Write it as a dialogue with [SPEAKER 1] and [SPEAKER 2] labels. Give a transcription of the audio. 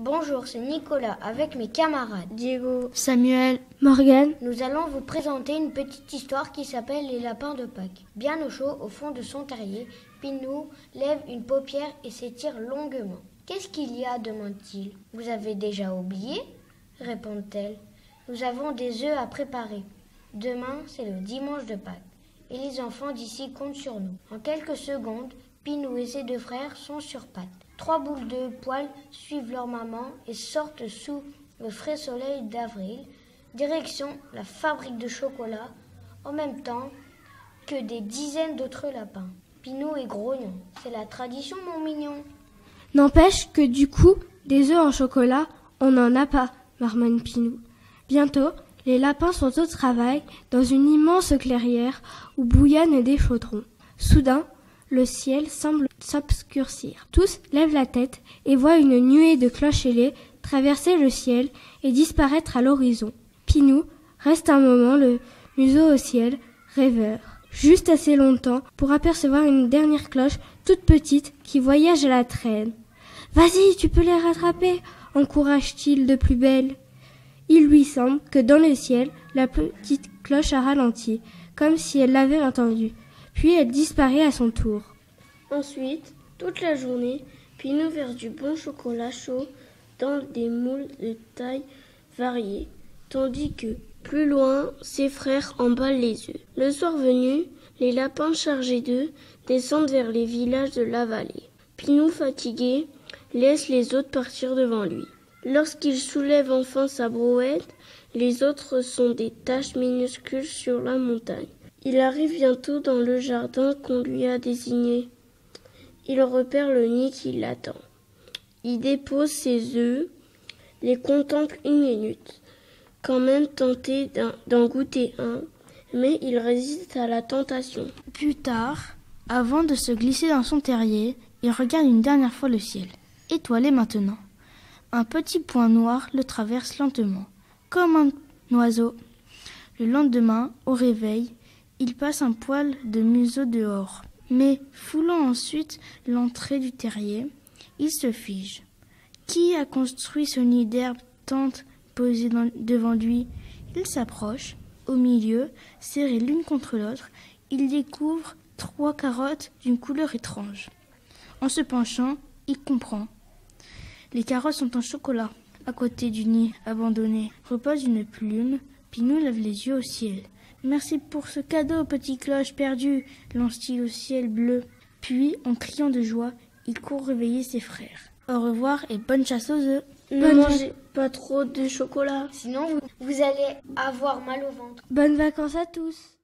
[SPEAKER 1] Bonjour, c'est Nicolas avec mes camarades
[SPEAKER 2] Diego,
[SPEAKER 3] Samuel,
[SPEAKER 4] Morgan.
[SPEAKER 1] Nous allons vous présenter une petite histoire qui s'appelle Les lapins de Pâques. Bien au chaud, au fond de son terrier, Pinou lève une paupière et s'étire longuement. Qu'est-ce qu'il y a demande-t-il. Vous avez déjà oublié répond-elle. Nous avons des œufs à préparer. Demain, c'est le dimanche de Pâques, et les enfants d'ici comptent sur nous. En quelques secondes, Pinou et ses deux frères sont sur pattes. Trois boules de poils suivent leur maman et sortent sous le frais soleil d'avril, direction la fabrique de chocolat, en même temps que des dizaines d'autres lapins. Pinou est grognon. C'est la tradition, mon mignon.
[SPEAKER 4] N'empêche que du coup, des œufs en chocolat, on n'en a pas, marmonne Pinou. Bientôt, les lapins sont au travail dans une immense clairière où bouillonnent des chaudrons. Soudain, le ciel semble s'obscurcir. Tous lèvent la tête et voient une nuée de cloches ailées traverser le ciel et disparaître à l'horizon. Pinou reste un moment le museau au ciel, rêveur. Juste assez longtemps pour apercevoir une dernière cloche toute petite qui voyage à la traîne. Vas-y, tu peux les rattraper, encourage-t-il de plus belle. Il lui semble que dans le ciel, la petite cloche a ralenti, comme si elle l'avait entendu. Puis elle disparaît à son tour.
[SPEAKER 2] Ensuite, toute la journée, Pinou verse du bon chocolat chaud dans des moules de taille variée, tandis que, plus loin, ses frères emballent les œufs. Le soir venu, les lapins chargés d'œufs descendent vers les villages de la vallée. Pinou, fatigué, laisse les autres partir devant lui. Lorsqu'il soulève enfin sa brouette, les autres sont des taches minuscules sur la montagne. Il arrive bientôt dans le jardin qu'on lui a désigné. Il repère le nid qui l'attend. Il dépose ses œufs, les contemple une minute, quand même tenté d'en goûter un, mais il résiste à la tentation.
[SPEAKER 3] Plus tard, avant de se glisser dans son terrier, il regarde une dernière fois le ciel, étoilé maintenant. Un petit point noir le traverse lentement, comme un oiseau. Le lendemain, au réveil, il passe un poil de museau dehors, mais foulant ensuite l'entrée du terrier, il se fige. Qui a construit ce nid d'herbe tente posé devant lui? Il s'approche. Au milieu, serrées l'une contre l'autre, il découvre trois carottes d'une couleur étrange. En se penchant, il comprend. Les carottes sont en chocolat. À côté du nid abandonné repose une plume. Pinou lève les yeux au ciel. Merci pour ce cadeau, petit cloche perdu, lance-t-il au ciel bleu. Puis, en criant de joie, il court réveiller ses frères. Au revoir et bonne chasse aux œufs.
[SPEAKER 2] Ne mangez pas trop de chocolat.
[SPEAKER 1] Sinon, vous, vous allez avoir mal au ventre.
[SPEAKER 4] Bonnes vacances à tous.